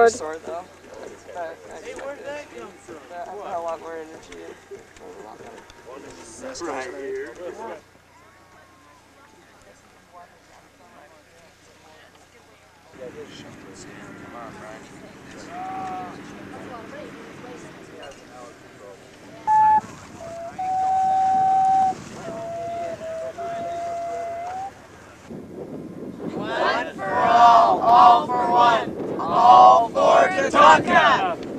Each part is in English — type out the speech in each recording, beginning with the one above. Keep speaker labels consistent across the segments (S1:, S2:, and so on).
S1: bud.
S2: Sore though. But I expected it. But I had a lot more energy and it was a lot better.
S3: Right here.
S4: One for all, all for one, all for Tatanka!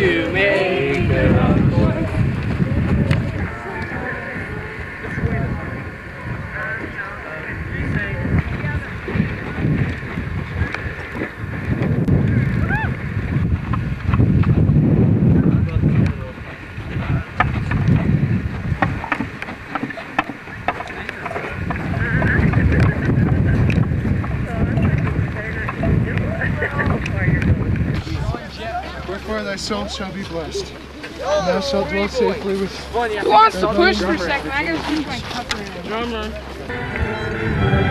S3: to make a
S5: Wherefore thy soul shall be blessed. And thou shalt dwell safely with
S1: Who wants to push for a second? I gotta finish my cup around. Drummer.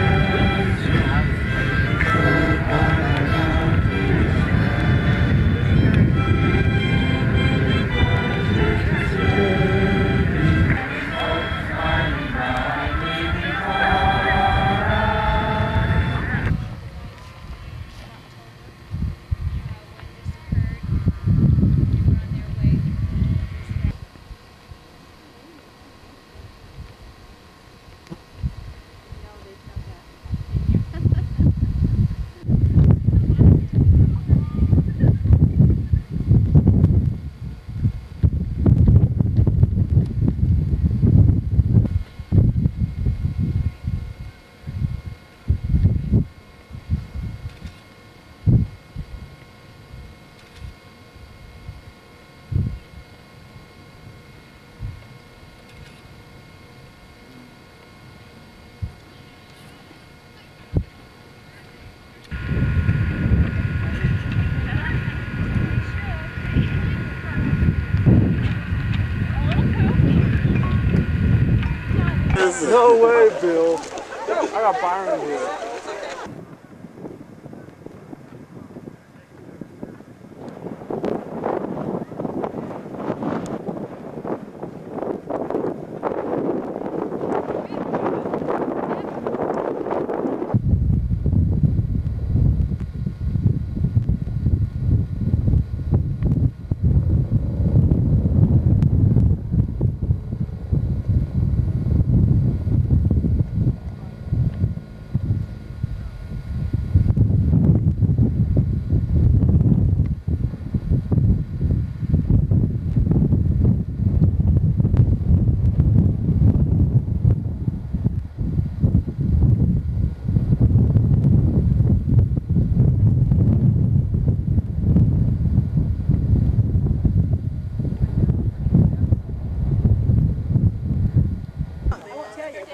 S5: No way, Bill. I got Byron here.
S6: Um,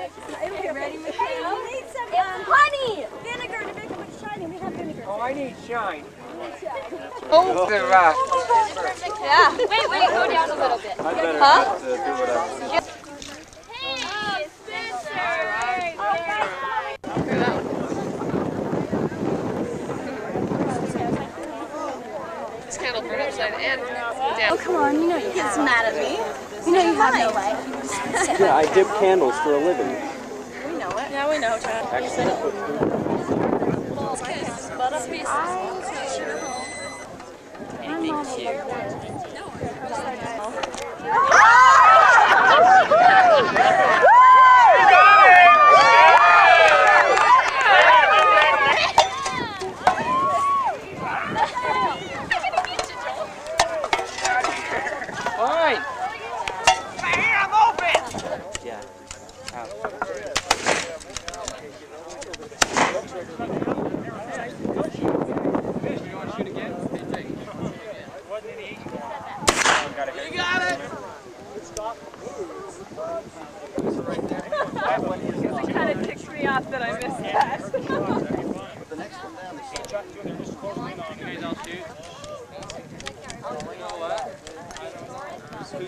S6: honey! Vinegar to make it shiny. We have vinegar.
S2: Oh, I need shine.
S1: Oh,
S2: The rock.
S6: Yeah. Wait, wait, go down a little bit.
S3: I better
S6: Huh?
S3: do what I was
S6: Hey, Spencer!
S1: this candle burn upside and
S6: Oh, come on. You know you gets mad at me. You know you have no life.
S3: Yeah, I dip candles for a living.
S6: We know it. Yeah, we know, Chad.
S2: Fine.
S3: Yeah. Got it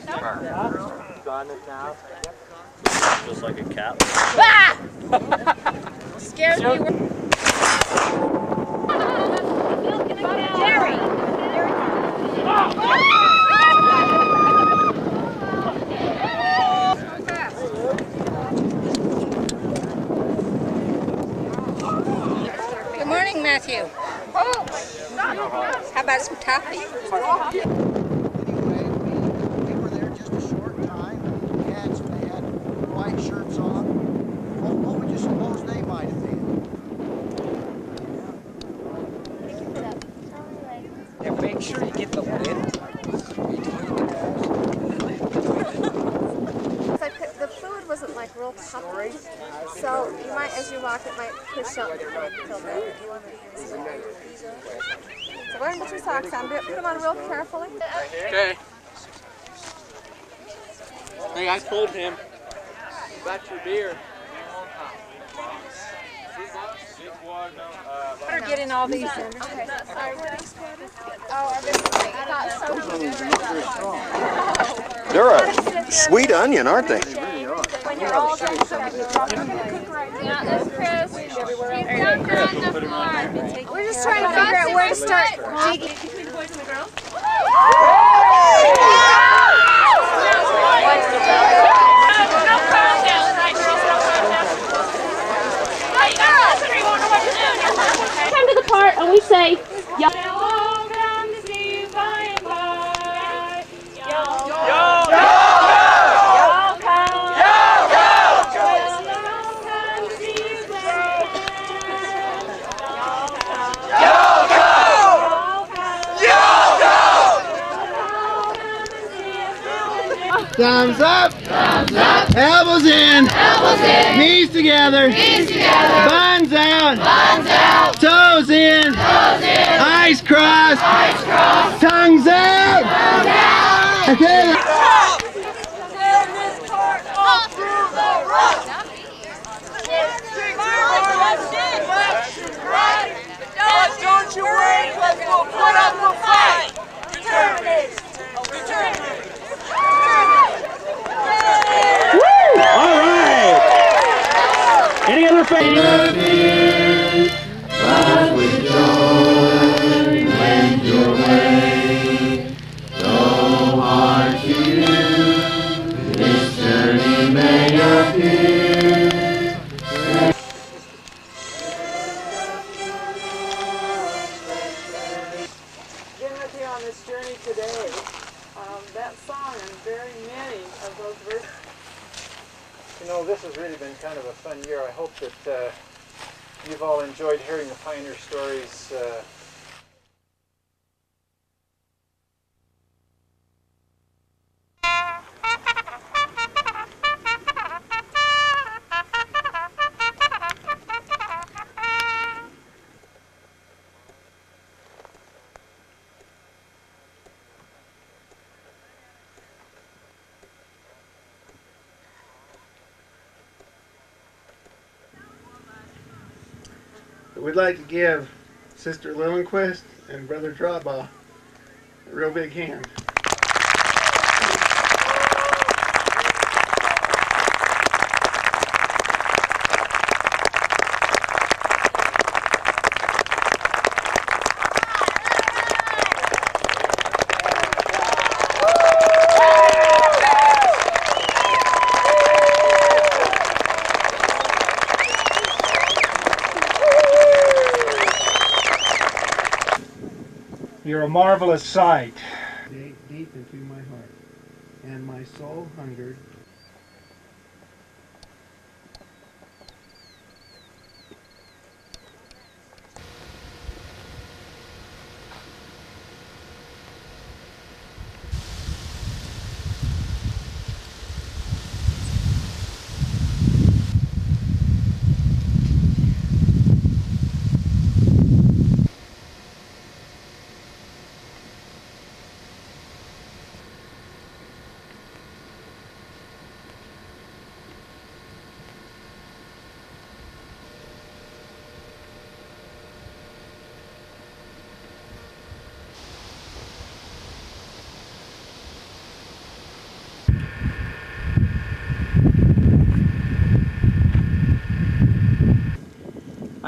S3: now. Just like a cat.
S7: Scares me. Jerry.
S6: Good morning, Matthew. How about some toffee?
S8: Anyway, we, we were there just a short time. The cats, they had white shirts on. What, what would you suppose they might have been?
S9: Yeah, make sure you get the lid.
S2: It's like the, the food wasn't like real puffy, so you might, as you walk, it might push up until the. So wear put your socks on. Put them on real carefully.
S3: Okay. Hey, I told him about your beer.
S6: Better get in all these.
S2: Okay. Oh. I thought so.
S10: They're a sweet onion, aren't they?
S2: When you're all done cooking, yeah, that's Chris. He's dunked on the floor. We're just trying to figure out where to start. Between the boys and the girls.
S11: Come to the part and we say,
S12: Thumbs up. Thumbs up. Elbows in. Elbows in. Knees together. Knees together. Buns out. Buns out. Toes in. Toes in. Eyes crossed. Eyes crossed. Tongues out. Tongues out. Okay. We'd like to give Sister Lillenquist and Brother Drawbaugh a real big hand. You're a marvelous sight. Deep, into my heart, and my soul hungered.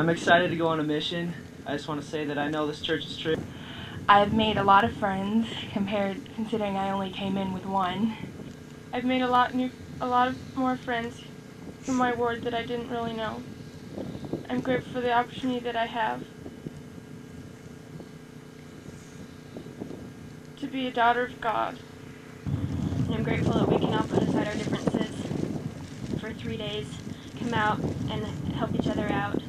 S6: I'm excited to go on a mission. I just want to say that I know this church is true.
S13: I've made a lot of friends compared considering I only came in with one.
S14: I've made a lot new a lot of more friends from my ward that I didn't really know. I'm grateful for the opportunity that I have to be a daughter of God.
S13: And I'm grateful that we can all put aside our differences for three days, come out and help each other out,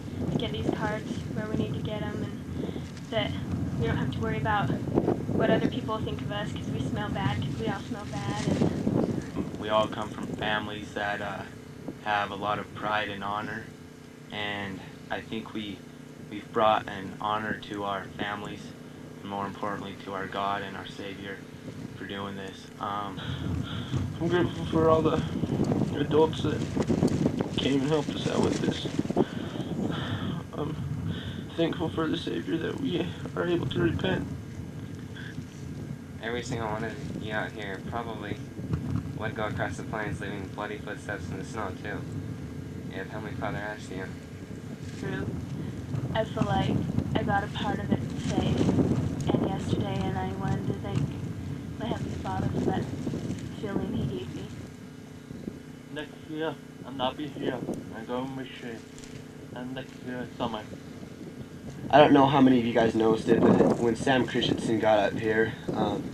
S13: get these cards where we need to get them, and that we don't have to worry about what other people think of us because we smell bad, because we all smell bad. And
S15: we all come from families that uh, have a lot of pride and honor, and I think we we've brought an honor to our families, and more importantly to our God and our Savior for doing this. Um,
S5: I'm grateful for all the adults that came and helped us out with this. I'm thankful for the Savior that we are able to repent.
S16: Every single one of you out here probably would go across the plains leaving bloody footsteps in the snow too. If Heavenly Father asked you.
S13: True. I feel like I got a part of it today and yesterday, and I wanted to thank my Heavenly Father for that feeling He gave me.
S5: Next year, I'm not be here. I go mission. And next year, summer.
S17: I don't know how many of you guys noticed it, but when Sam Christensen got up here, um,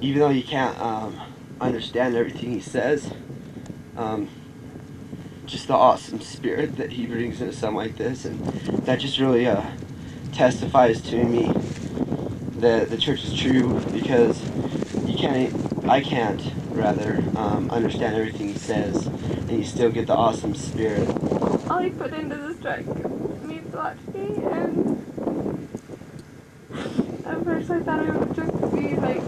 S17: even though you can't um, understand everything he says, um, just the awesome spirit that he brings into something like this, and that just really uh, testifies to me that the church is true because you can't, I can't rather um, understand everything he says, and you still get the awesome spirit.
S14: He put into this track means a lot to me, and first I thought I would just be like